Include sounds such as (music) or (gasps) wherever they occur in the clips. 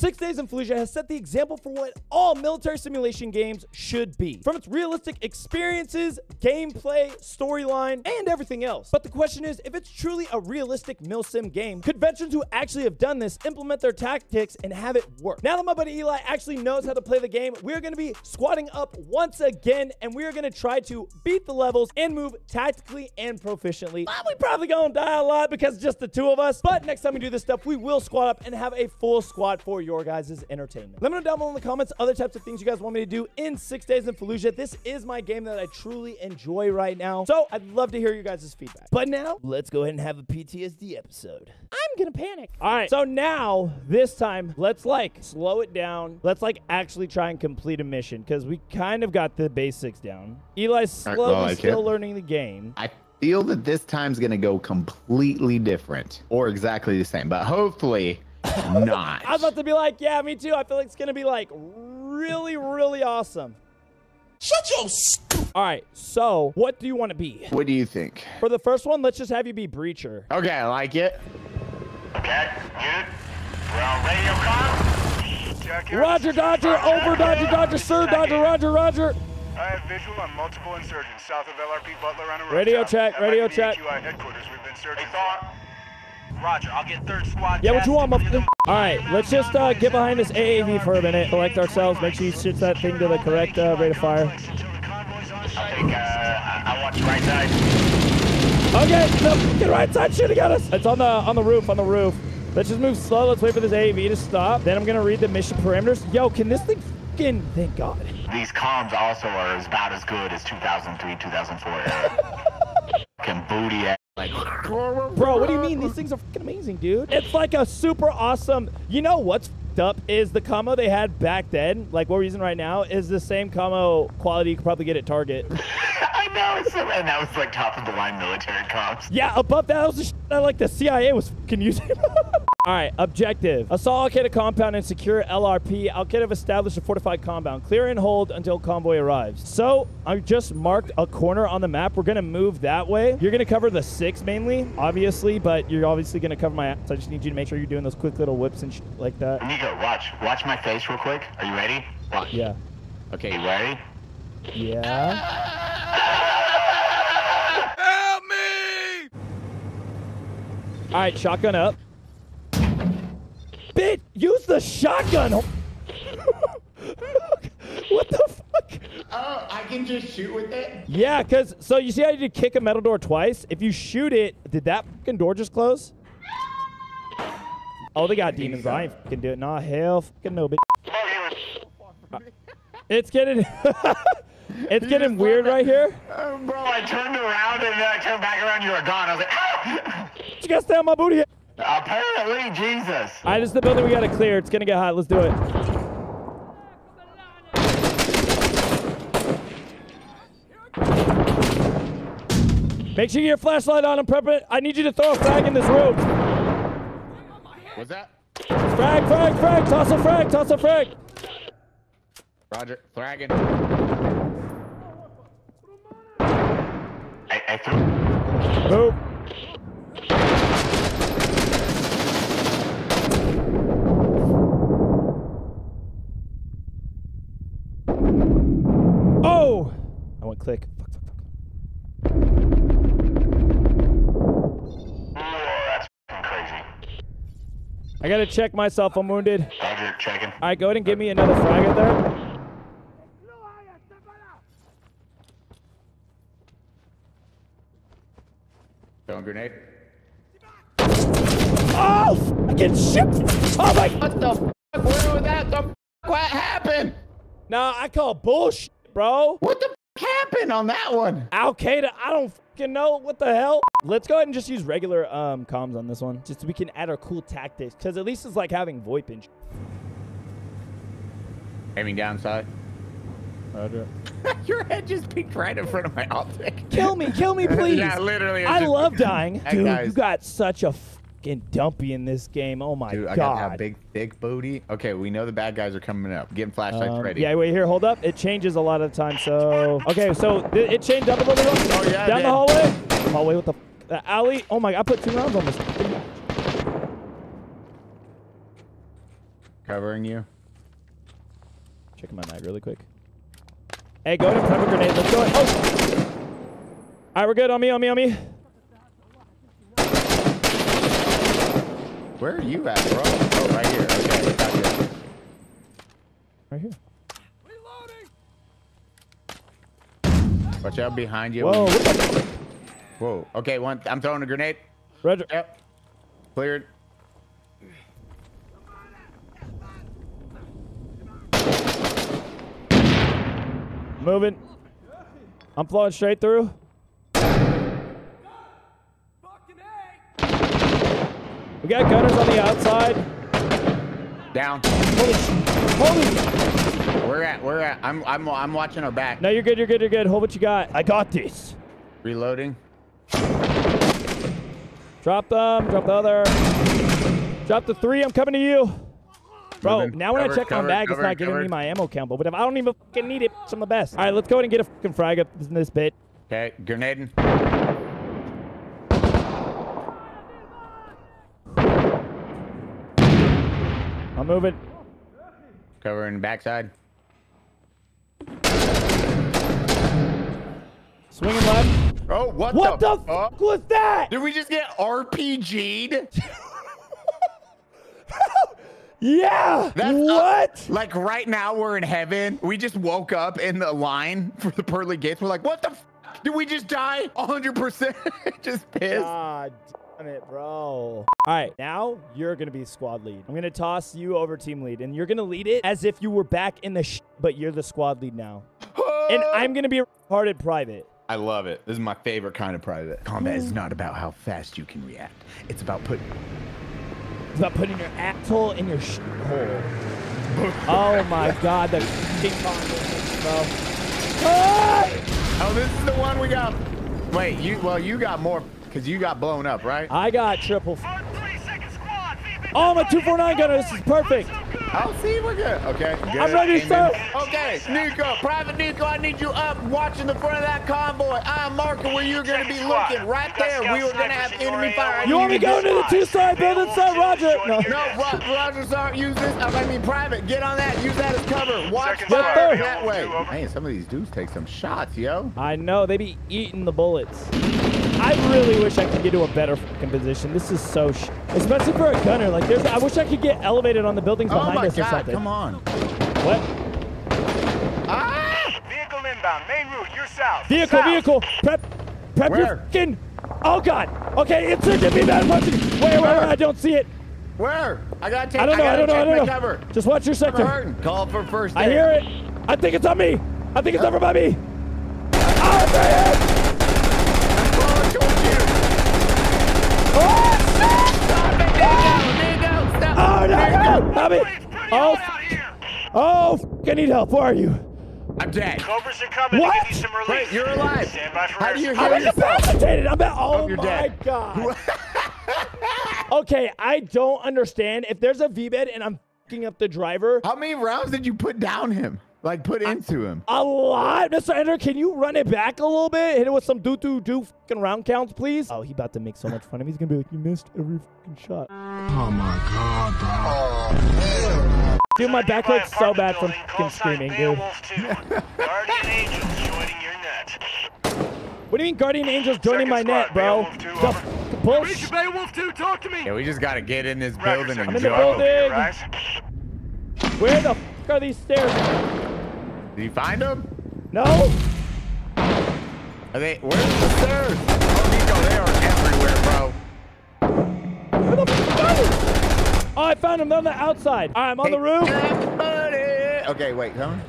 Six Days in Fallujah has set the example for what all military simulation games should be. From its realistic experiences, gameplay, storyline, and everything else. But the question is, if it's truly a realistic milsim game, could veterans who actually have done this implement their tactics and have it work? Now that my buddy Eli actually knows how to play the game, we're going to be squatting up once again, and we're going to try to beat the levels and move tactically and proficiently. We probably going to die a lot because just the two of us. But next time we do this stuff, we will squat up and have a full squad for your guys' entertainment. Let me know down below in the comments other types of things you guys want me to do in Six Days in Fallujah. This is my game that I truly enjoy right now. So I'd love to hear your guys' feedback. But now, let's go ahead and have a PTSD episode. I'm gonna panic. All right, so now, this time, let's like slow it down. Let's like actually try and complete a mission because we kind of got the basics down. Eli's All right, slowly well, still can't- learning the game. I feel that this time's gonna go completely different or exactly the same, but hopefully not. I was about to be like, yeah, me too. I feel like it's gonna be like really, really awesome. Shut your s- All right, so what do you want to be? what do you think? For the first one, let's just have you be Breacher. Okay, I like it. Okay, unit. We're on radio com. Jack here. Roger, Dodger, over, Dodger, Dodger, sir, Dodger, Roger, Roger. I have visual on multiple insurgents south of LRP Butler on a road Radio check, radio check. Headquarters we've been searching for. Roger, I'll get third squad. Yeah, what you want, to motherfucker? All right, let's just uh, get behind this AAV for a minute, collect ourselves, make sure you shit that thing to the correct uh, rate of fire. I'll take, uh, I, I watch right side. Okay, the fucking right side shooting at us. It's on the on the roof, on the roof. Let's just move slow. Let's wait for this AAV to stop. Then I'm gonna read the mission parameters. Yo, can this thing fucking? Thank God. These comms also are about as good as 2003, 2004 era. (laughs) Fucking booty ass. Like, Bro, what do you mean? These things are fucking amazing, dude. It's like a super awesome. You know what's up is the combo they had back then. Like what we're using right now is the same combo quality you could probably get at Target. (laughs) I know, so, and that was like top of the line military comms. Yeah, above that was the shit that like the CIA was fucking using. (laughs) All right, objective. Assault Al Qaeda compound and secure LRP. Al Qaeda have established a fortified compound. Clear and hold until convoy arrives. So I just marked a corner on the map. We're gonna move that way. You're gonna cover the six mainly, obviously, but you're obviously gonna cover my ass. So I just need you to make sure you're doing those quick little whips and shit like that. Nikko, watch. Watch my face real quick. Are you ready? Watch. Yeah. Okay, you ready? Yeah. Help me! All right, shotgun up. Use the shotgun. (laughs) what the fuck? Oh, I can just shoot with it? Yeah, because, so you see how you did kick a metal door twice? If you shoot it, did that fucking door just close? Oh, they got demons. I ain't fucking do it. Nah, hell fucking no, bitch. (laughs) It's getting, (laughs) it's getting weird right here. Oh, bro, I turned around and then I turned back around. You were gone. I was like, ah! You gotta stay on my booty. Apparently, Jesus. All right, this is the building we gotta clear. It's gonna get hot. Let's do it. Make sure you get your flashlight on and prep it. I need you to throw a frag in this room. What's that? Frag, frag, frag. Toss a frag, toss a frag. Roger, Thragon. I, I threw. Boom. Oh! I went click. Fuck, fuck, fuck. Oh, that's crazy. I gotta check myself. I'm wounded. Roger, checking. All right, go ahead and give me another frag out there. Throwing grenade. Oh, fucking shit! Oh my! What the fuck? Where was that? The fuck? What happened? Nah, I call bullshit, bro. What the fuck happened on that one? Al Qaeda, I don't fucking know what the hell. Let's go ahead and just use regular um comms on this one, just so we can add our cool tactics. Cause at least it's like having VoIP and. Aiming downside. Roger. (laughs) (laughs) Your head just peeked right in front of my optic. Kill me, kill me, (laughs) please. Yeah, literally, I just- love dying, That dude. guy's- You got such a fucking dumpy in this game. Oh my Dude, I god. got that big, thick booty. Okay, we know the bad guys are coming up. Getting flashlights Um, ready. Yeah, wait here, hold up. It changes a lot of the time. So okay, so it changed up a little bit. Oh, yeah, Down the hallway. Hallway with the, the alley. Oh my! God, I put two rounds on this. Covering you. Checking my mag really quick. Hey, go ahead and prep a grenade. Let's go. Oh! All right, we're good. On me, on me, on me. Where are you at, bro? Oh, right here. Okay, got you. Right here. Reloading. Watch out behind you. Whoa, the? Whoa. Okay, one. I'm throwing a grenade. Roger. Yep. Cleared. Moving. I'm flowing straight through. Got gunners on the outside. Down. Holy, sh- holy. We're at. We're at. I'm. I'm. I'm watching our back. No, you're good. You're good. You're good. Hold what you got. I got this. Reloading. Drop them. Drop the other. Drop the three. I'm coming to you. Bro, Moving. now when Cover, I check cover, my bag, cover, it's not giving me my ammo count. But if I don't even fucking need it, it's on the best. All right, let's go ahead and get a fucking frag up in this bit. Okay. Grenading. I'm moving. Covering backside. Swinging left. Oh, what, What the fuck? fuck was that? Did we just get RPG'd? (laughs) Yeah. That's uh, what? Like right now, we're in heaven. We just woke up in the line for the pearly gates. We're like, what the? F- did we just die? 100%. (laughs) just pissed. God damn it, bro. All right, now you're gonna be squad lead. I'm gonna toss you over team lead, and you're gonna lead it as if you were back in the sh- but you're the squad lead now. (gasps) And I'm gonna be a retarded private. I love it. This is my favorite kind of private. Combat is not about how fast you can react. It's about putting. It's about putting your asshole in your sh- hole. (laughs) oh my god, the King Kong movements, bro. Ah! Oh, this is the one we got. Wait, you. Well, you got more because you got blown up, right? I got triple. F- oh, my 249 gunner. This is perfect. Oh, see, we're good. Okay. Good. I'm ready, sir. Okay, Nikko, Private Nikko, I need you up watching the front of that convoy. I'm marking where you're going to be looking. Right there. We were going to have enemy fire. You want me need going to the two side building, sir? Roger. No. No, Ro- Roger, sorry. Use this. I mean, private. Get on that. Use that as cover. Watch Second fire that way. Man, some of these dudes take some shots, yo. I know they be eating the bullets. I really wish I could get to a better fucking position. This is so, sh- especially for a gunner. Like, there's, I wish I could get elevated on the buildings Oh behind my us or God! something. Come on. What? Ah! Vehicle inbound, main route, you're south. Vehicle, South. vehicle. Prep, prep your Where? fucking. Oh God. Okay, it's get me bad punching. Wait, wait, wait. I don't see it. Where? I gotta take. I don't know. I, gotta don't know. I don't know. cover. Just watch your sector. Call for first. Aid. I hear it. I think it's on me. I think it's over by me. Oh, man. I'm crawling towards you. Oh, shit. Stop it, Nikko. Nikko, stop. Oh, no, Nikko. no. Help me. It's pretty Oh, hot out here. oh, f- I need help. Where are you? I'm dead. Cobras are coming What? to give you some relief. Wait, you're alive. Stand by for How do you rescue. hear I'm yourself? incapacitated. I'm at, oh, you're my dead. God. (laughs) okay, I don't understand. If there's a V-bed and I'm fucking up the driver, How many rounds did you put down him? Like put into him? a lot. Mr. Ender, can you run it back a little bit? Hit it with some do-do-do fucking round counts, please. Oh, he about to make so much fun of me. He's gonna be like, you missed every fucking shot. Oh my god, bro. Dude, my back hurts so bad from Building, fucking screaming, dude. Guardian Angels joining your net. What do you mean Guardian Angels joining Second my net, bro? Beowulf two, The over. f- bullshit. Beowulf 2, talk to me. Yeah, we just gotta get in this Record building second and in the squad, jump. building. Where the f are these stairs? Did you find them? No? Are they? Where's the stairs? Oh, Nikko, they are everywhere, bro. Where the f are they? Oh, I found them. They're on the outside. All right, I'm on the roof. Buddy. Okay, wait, come.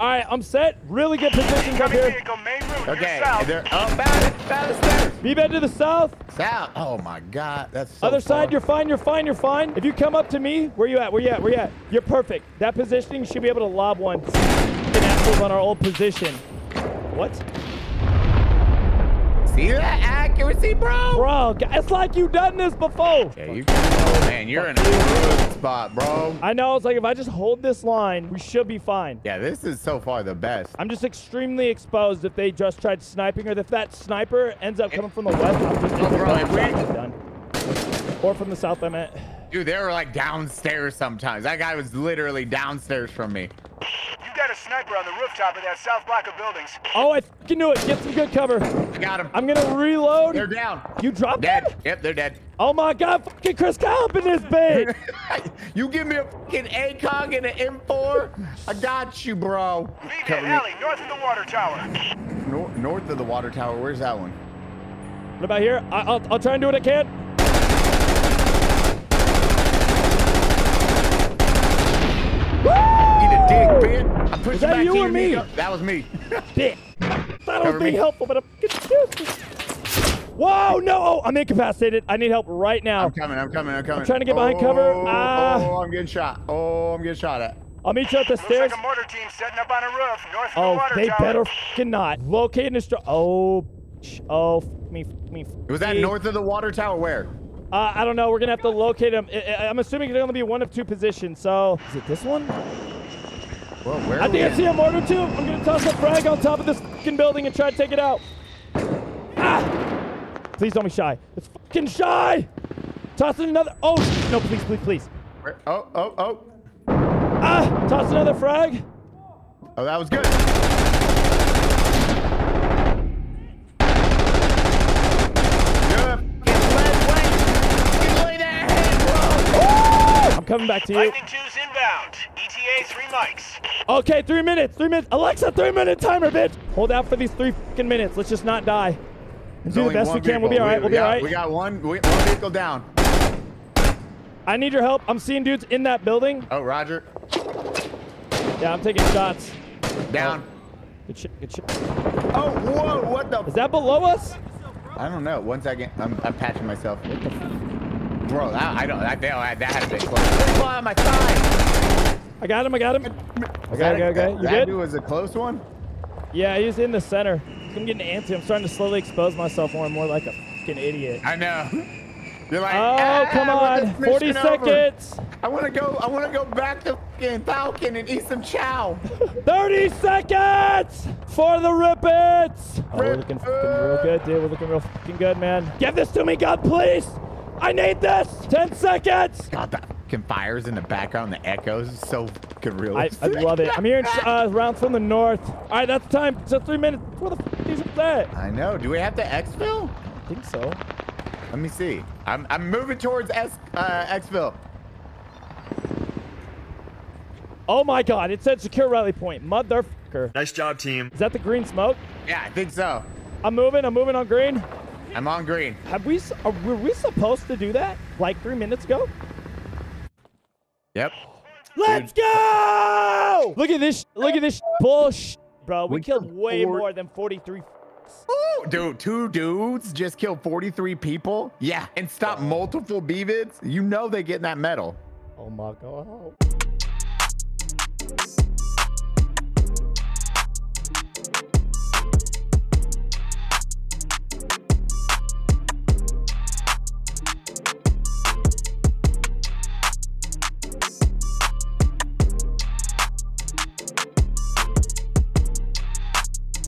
All right, I'm set. Really good positions up Incoming here. vehicle, main route, Okay, you're south. they're found it, found the stairs. V-bed to the south. South. Oh my God, that's so Other side, you're fine, you're fine, you're fine. If you come up to me, where you at? Where you at? Where you at? You're perfect. That positioning, you should be able to lob one. An active on our old position. What? See that accuracy, bro? Bro, it's like you've done this before. Yeah, you. Oh man, you're in a good spot, bro. I know, it's like if I just hold this line, we should be fine. Yeah, this is so far the best. I'm just extremely exposed if they just tried sniping, or if that sniper ends up coming from the west, I'm just Oh, bro, we- done. Or from the south, I meant. Dude, they were like downstairs sometimes. That guy was literally downstairs from me. You got a sniper on the rooftop of that south block of buildings. Oh, I fucking knew it. Get some good cover. I got him. I'm gonna reload. They're down. You dropped Dead. them? Yep, they're dead. Oh my god, fucking Chris Kyle up in this bait. (laughs) you give me a fucking ACOG and an M4, I got you, bro. Meet Cover alley north of the water tower. Nor- north of the water tower. Where's that one? what about here? I, I'll, I'll try and do what I can. Eat a dick, bitch. I pushed that back you or me? Nikko. That was me. (laughs) Dick. Thought I Cover was being me. helpful, but I'm fucking stupid. Whoa, no. Oh, I'm incapacitated. I need help right now. I'm coming. I'm coming. I'm coming. trying to get behind cover. Oh, Ah. oh, I'm getting shot. Oh, I'm getting shot at. I'll meet you at the Looks stairs. like a mortar team setting up on a roof north of the Oh, water they tower. better fucking not. Locate and destroy. Oh, oh, f- me, f- me. f- Was that me. north of the water tower? Where? Uh, I don't know. We're gonna have to locate him. I- I- I'm assuming it's gonna be one of two positions. So, is it this one? Well, where? I think I see a mortar too. I'm gonna toss a frag on top of this fucking building and try to take it out. Ah! Please don't be shy. It's fucking shy. Tossing another. Oh no! Please, please, please. Where- Oh, oh, oh. Ah! Toss another frag. Oh, that was. Good. Get lead weight. Get lay that head, bro. I'm coming back to you. Lightning 2's inbound. ETA three mics. Okay, three minutes. Three minutes. Alexa, three minute timer, bitch. Hold out for these three fucking minutes. Let's just not die. And There's do the best we one can. We'll be all right. We- We'll be yeah, all right. We got one, we- one vehicle down. I need your help. I'm seeing dudes in that building. Oh, Roger. Yeah, I'm taking shots. Down. Oh. Good shit. Good shit. Oh, whoa, what the? Is that below us? I don't know. One second. I'm, I'm patching myself. Bro, that, I don't. That, that, that had a bit close. Fly on my side. I got him. I got him. Was Okay, that okay, a- okay. You that good? dude was a close one. Yeah, he's in the center. I'm getting antsy. I'm starting to slowly expose myself more and more like a fucking idiot. I know. You're like, Oh, "Ah, come on. 40 mission over." seconds. I want to go. I want to go back to fucking Falcon and eat some chow. (laughs) 30 seconds for the Rippets. Oh, we're looking real good, dude. We're looking real fucking good, man. Give this to me, God, please. I need this. 10 seconds. God, the fucking fires in the background. The echoes is so fucking real. I, I love it. I'm hearing uh, rounds from the north. All right, that's time. So three minutes. Where the fuck is that? I know. Do we have to exfil? I think so. Let me see. I'm I'm moving towards S uh, exfil. Oh my God! It said secure rally point. Motherfucker. Nice job, team. Is that the green smoke? Yeah, I think so. I'm moving. I'm moving on green. I'm on green. Have we? Are, were we supposed to do that like three minutes ago? Yep. Let's go! Look at this. Look at this bullshit, bro. We, We killed way more than 43. Ooh, dude, two dudes just killed 43 people. Yeah, and stop multiple BVids. You know they getting that medal. Oh my god.